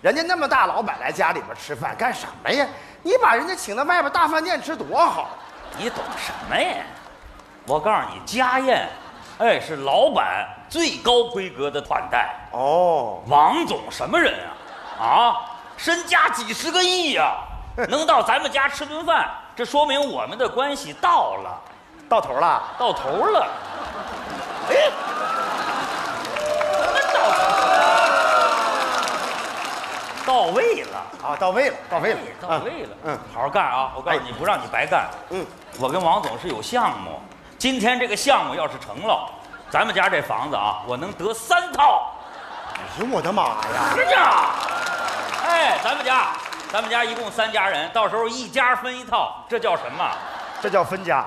人家那么大老板来家里边吃饭干什么呀？你把人家请到外边大饭店吃多好。你懂什么呀？我告诉你，家宴，哎，是老板最高规格的款待。哦，王总什么人啊？啊，身家几十个亿呀、能到咱们家吃顿饭，这说明我们的关系到了，到头了。到头了。哎，怎么到头？到位了。啊，到位了，到位了，到位了，嗯嗯，好好干啊！我告诉你，不让你白干。嗯，我跟王总是有项目，今天这个项目要是成了，咱们家这房子啊，我能得三套。哎呦我的妈呀！是啊，哎，咱们家，咱们家一共三家人，到时候一家分一套，这叫什么？这叫分家。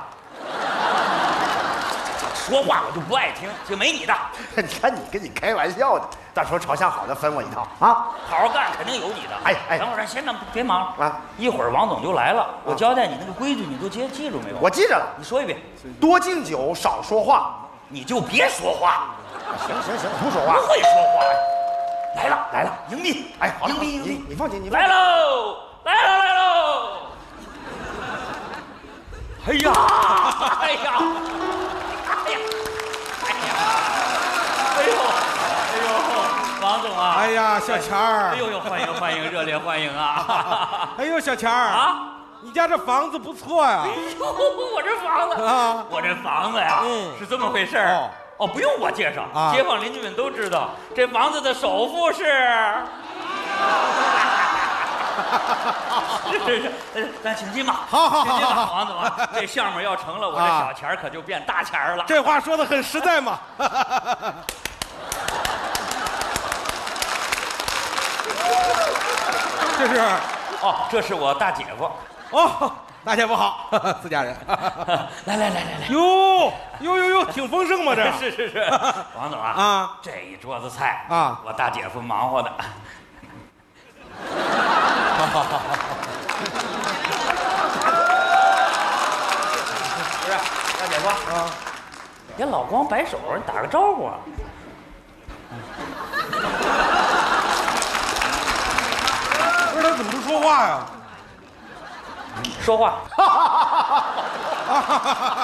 说话我就不爱听，就没你的，你看你跟你开玩笑的，到时候朝向好的分我一套啊！好好干，肯定有你的。哎哎等会儿先等，别忙啊！一会儿王总就来了，我交代你那个规矩，你都记记住没有？我记着了，你说一遍，多敬酒，少说话。你就别说话。行行行，不说话不。会说话！来了来了，迎宾！哎，迎宾迎宾！你放心，你放来。喽！来喽来喽！哎呀！哎呀！小钱儿哎，呦呦！欢迎欢迎，热烈欢迎啊！哎呦，小钱儿啊！你家这房子不错呀。哎呦，我这房子啊我这房子呀，嗯是这么回事儿哦哦，不用我介绍，啊街坊邻居们都知道，这房子的首付是。是是是，呃咱请进吧。好好好请进吧，好好王总啊，这项目要成了，我这啊小钱儿可就变大钱儿了。这话说的很实在嘛。这是哦，这是我大姐夫。哦，大姐夫好，自家人。来来来来来，哟哟哟哟，挺丰盛嘛这。是 是是，王总啊，啊这一桌子菜啊我大姐夫忙活的。不是大姐夫，啊，别老光摆手，你打个招呼啊。不是他怎么不说话呀？说话，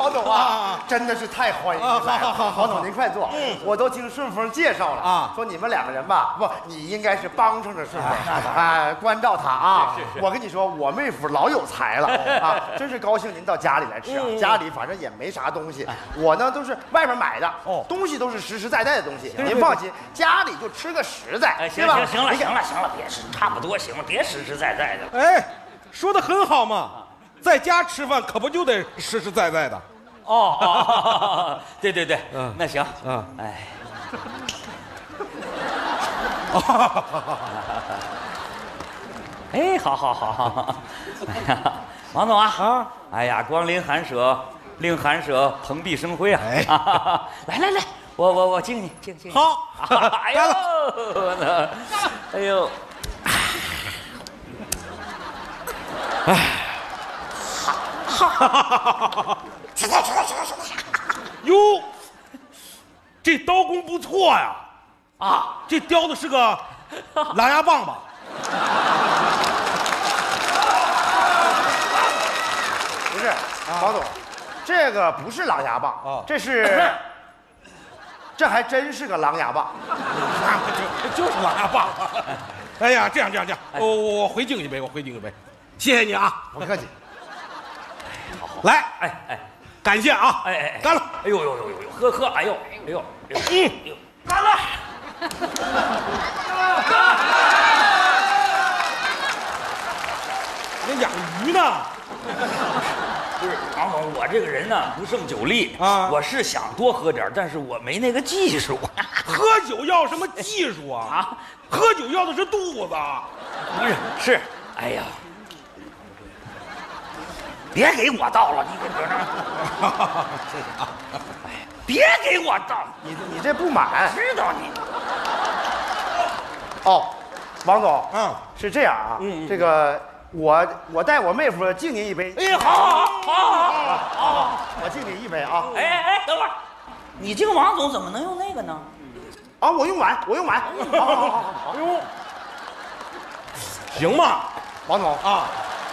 王总啊，真的是太欢迎您来啊好好好了。好。王总您快坐，我都听顺丰介绍了。啊。说你们两个人吧，不，你应该是帮衬着顺丰，哎，关照他啊。是是。我跟你说，我妹夫老有才了。啊，真是高兴您到家里来吃啊。家里反正也没啥东西，我呢都是外面买的，哦。东西都是实实在在的东西。您放心，家里就吃个实在，哎，行对吧？行行了行了行了，别是差不多行了，别实实在在的。哎，说的很好嘛，在家吃饭可不就得实实在在的。哦哦哦，对对对，嗯那行，嗯哎，哎，好好好好，哎呀，王总啊，啊，哎呀，光临寒舍，令寒舍蓬荜生辉啊！哎来来来，我我我敬你敬敬你。好哎呦，哎呦，哟，这刀工不错呀，啊，这雕的是个狼牙棒吧？不是，王总，这个不是狼牙棒哦，这是，这还真是个狼牙棒。啊，就就是狼牙棒。哎呀，这样这样这样，我我我回敬一杯，我回敬一杯，谢谢你啊，不客气。来，哎哎感谢啊，哎哎，干了，哎呦呦呦呦呦，喝喝，哎呦哎呦哎呦，嗯，哎呦，干了！那养鱼呢？不是王总，我这个人呢不胜酒力啊我是想多喝点，但是我没那个技术 喝酒要什么技术啊？啊。喝酒要的是肚子。不是是，哎呀，别给我倒了，你给搁那儿，哎，别给我倒，你你这不满。知道你。哦，王总，嗯，是这样啊，这个我我带我妹夫敬您一杯，哎，好好好好好好。好，我敬你一杯啊。哎哎哎，等会儿，你这个王总怎么能用那个呢？啊，我用碗，我用碗，好好好好好，哎呦，行吗？王总啊，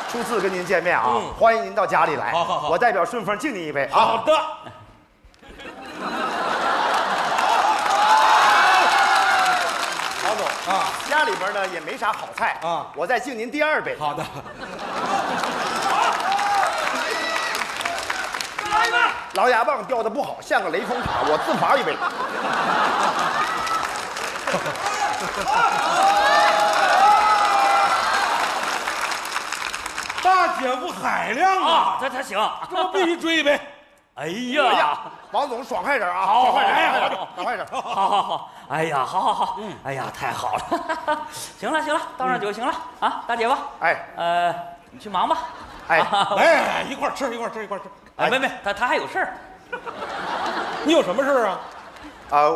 初次跟您见面啊，嗯欢迎您到家里来。好好好我代表顺丰敬您一杯啊。好的。王总啊，家里边呢也没啥好菜啊我再敬您第二杯。好的。狼牙棒掉的不好，像个雷峰塔，我自罚一杯。大姐夫海量啊啊，，他他行。这不必须追一杯。哎哎呀呀，，王总爽快点啊，好爽快点，好爽快点好，爽快点。好好好，哎呀，好好好，嗯哎呀，太好了，行 了行了，倒上酒行了啊，大姐夫，哎呃，你去忙吧，哎啊 哎，一块吃，一块吃，一块吃。哎，没没，他他还有事儿，你有什么事儿啊？啊，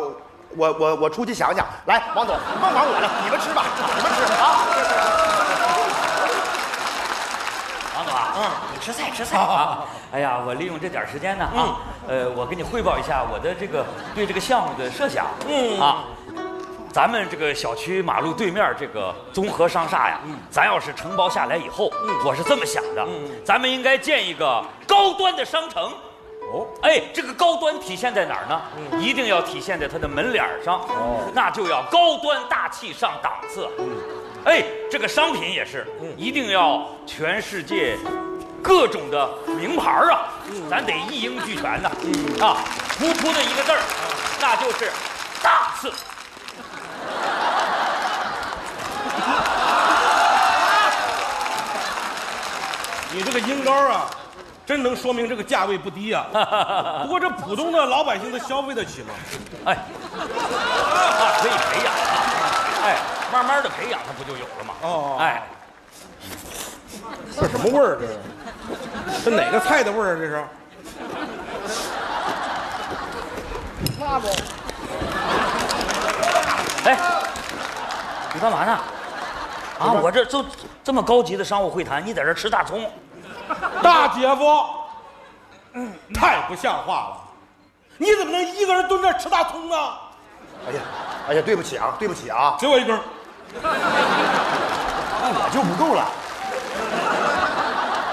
我我我出去想想。来，王总，甭管我了，你们吃吧，你们吃啊。王总啊，嗯你吃菜吃菜啊！哎呀，我利用这点时间呢啊，呃，我给你汇报一下我的这个对这个项目的设想。嗯啊，咱们这个小区马路对面这个综合商厦呀，咱要是承包下来以后，我是这么想的，咱们应该建一个高端的商城。哦，哎，这个高端体现在哪儿呢？一定要体现在它的门脸上，哦那就要高端大气上档次。哎，这个商品也是，一定要全世界各种的名牌儿啊，咱得一应俱全呐。啊，突出的一个字儿，那就是大次。你这个音高啊，真能说明这个价位不低啊。不过这普通的老百姓他消费得起吗？哎，啊，可以培养啊，哎，慢慢的培养，它不就有了吗？哦哎，这什么味儿？这是？这哪个菜的味儿啊？这是？哎，你干嘛呢？啊，我这都这么高级的商务会谈，你在这吃大葱？大姐夫，太不像话了！你怎么能一个人蹲这儿吃大葱呢？哎呀，哎呀，对不起啊，对不起啊，给我一根儿。那我就不够了。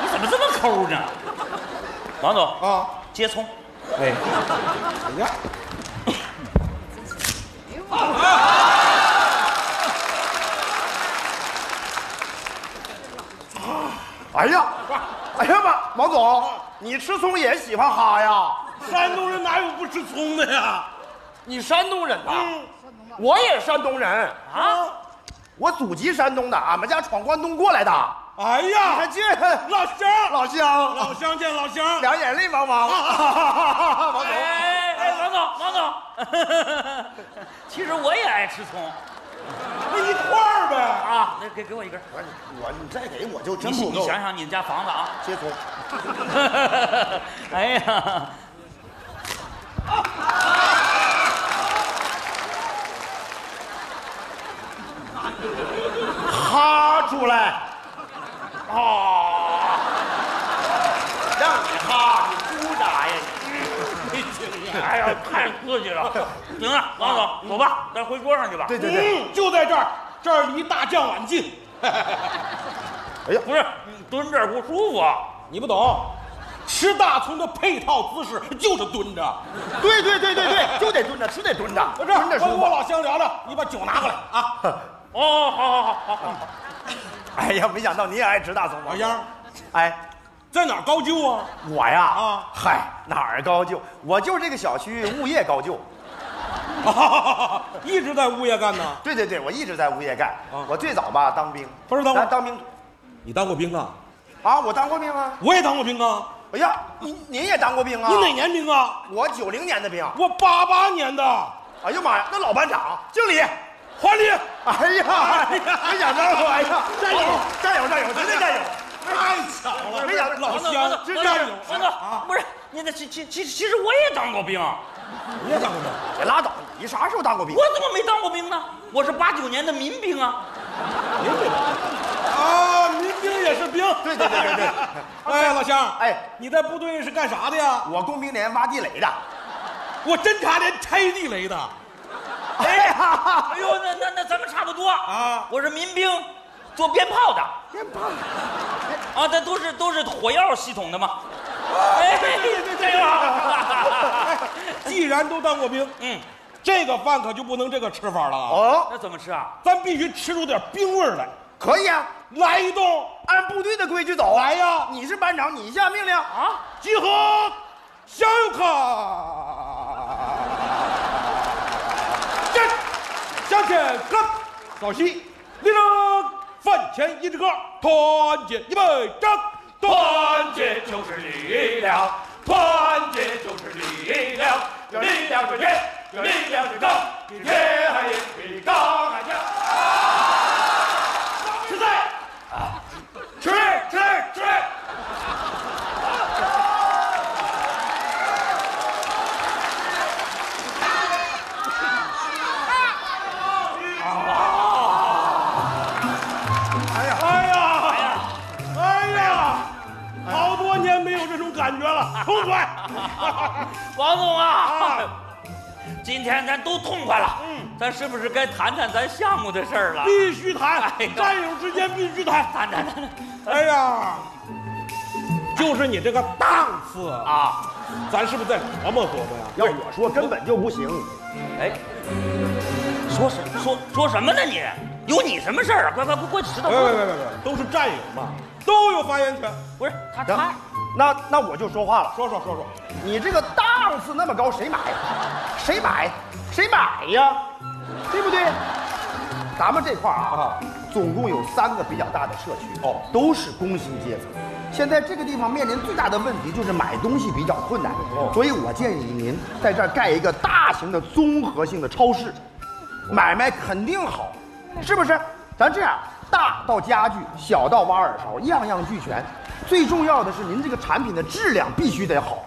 你怎么这么抠呢？王总啊，接葱。哎，哎呀，哎呀，哎呀妈，王总，你吃葱也喜欢哈呀？山东人哪有不吃葱的呀？你山东人呐？嗯我也山东人，啊，我祖籍山东的，俺们家闯关东过来的。哎你呀看，这老乡，老乡，老乡见老乡。两眼泪汪汪。王总，哎哎，王总，王总，其实我也爱吃葱那一块儿呗。啊，那给给我一根。我，你再给我就真你不够。你想想你们家房子啊，接葱，哎呀，哈出来。啊！让你哈，你哭啥呀？没经验。哎呀，太刺激了。行了，王总，走吧，咱回桌上去吧。对对对，嗯，就在这儿，这儿离大酱碗近。哎呀，不是蹲这儿不舒服啊。你不懂，吃大葱的配套姿势就是蹲着。对对对对对，就得蹲着，吃得蹲着，我这。我跟我老乡聊聊，你把酒拿过来啊。哦，好好好好好。哎呀，没想到你也爱吃大葱啊老！乡，哎，在哪儿高就啊？我呀，啊嗨，哪儿高就？我就这个小区物业高就。一直在物业干呢。对对对，我一直在物业干。啊我最早吧当兵，不是当兵你当过兵啊？啊，我当过兵啊。我也当过兵啊。哎呀，您您也当过兵啊？你哪？年兵啊？我九零年的兵。我八八年的。哎呀妈呀，那老班长，经理，还礼。哎呀，没想到，哎呀，战友，战友，战友，真的战友！太巧了，没想到老乡真战友，王总，不是你那其其其其实我也当过兵，你也当过兵？别拉倒，你啥时候当过兵？我怎么没当过兵呢？我是八九年的民兵啊。民兵啊，民兵也是兵。对对对对对，哎，老乡，哎，你在部队是干啥的呀？我工兵连挖地雷的。我侦察连拆地雷的。哎呀，哎呦，啊我是民兵，做鞭炮的鞭炮，啊，这都是都是火药系统的嘛。哎，这个，既然都当过兵，嗯，这个饭可就不能这个吃法了啊！哦，那怎么吃啊？咱必须吃出点兵味儿来。可以啊，来一动，按部队的规矩走。来呀！你是班长，你下命令。啊，集合，向右看，站，向前看，稍息，立正，饭前一支歌，团结预备战，团结就是力量，团结就是力量，有力量是铁，有力量是钢，比铁还硬，天咱都痛快了，嗯咱是不是该谈谈咱项目的事儿了？必须谈哎，战友之间必须谈。谈谈谈哎呀，就是你这个档次啊，啊！咱是不是再琢磨琢磨呀？要我说，根本就不行。哎，说什说说什么呢你？有你什么事儿啊？快快快过去石头别！别别别别，都是战友嘛，都有发言权。不是他他，那那我就说话了。说说说说，你这个档次那么高，谁买？谁买？谁买呀？对不对？咱们这块儿啊啊，总共有三个比较大的社区，哦都是工薪阶层。现在这个地方面临最大的问题就是买东西比较困难，哦所以我建议您在这儿盖一个大型的综合性的超市，买卖肯定好，是不是？咱这样，大到家具，小到挖耳勺，样样俱全。最重要的是，您这个产品的质量必须得好，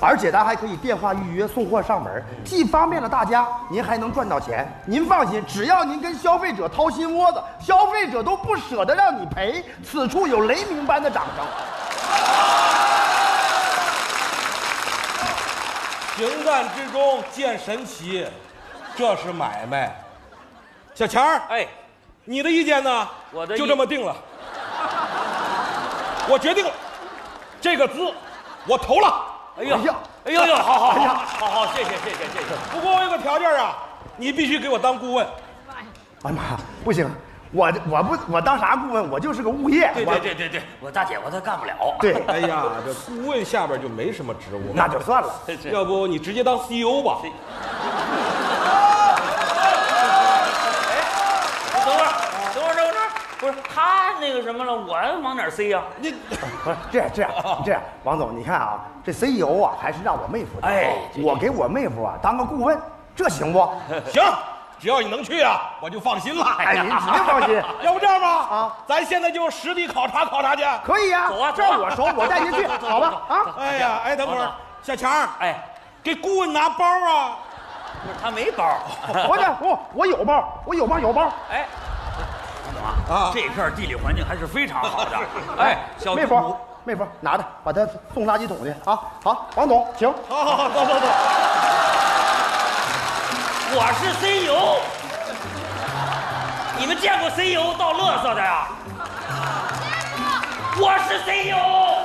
而且咱还可以电话预约送货上门，既方便了大家，您还能赚到钱。您放心，只要您跟消费者掏心窝子，消费者都不舍得让你赔。此处有雷鸣般的掌声。平淡之中见神奇，这是买卖。小钱儿，哎，你的意见呢？我的意就这么定了。我决定了，这个资我投了。哎呀哎呀，哎呦呦，好好哎呀好好好，谢谢谢谢谢谢。不过我有个条件啊，你必须给我当顾问。哎呀妈呀，不行，我我不我当啥顾问？我就是个物业。对我对对对对，我大姐我都干不了。对，哎呀，这顾问下边就没什么职务，那就算了。要不你直接当 CEO 吧？等会儿，等会儿，等会儿，不是他那个什么了，我往哪儿塞呀？你不是这样这样这样，王总，你看啊，这 CEO 啊，还是让我妹夫当。哎我给我妹夫啊当个顾问，这行不？行，只要你能去啊，我就放心了。哎，您指定放心。要不这样吧，啊咱现在就实地考察考察去。可以呀、走啊这儿我熟，我带您去，好吧？啊，哎呀，哎，等会儿，小强，哎，给顾问拿包啊。不是他没包。我这我我有包，我有包有包。哎，啊，啊这片地理环境还是非常好的。哎，小妹夫，妹夫，拿着，把它送垃圾桶去啊！好，王总，请。好好好，走走走。我是 CEO，你们见过 CEO 倒乐色的呀？我是 E CEO。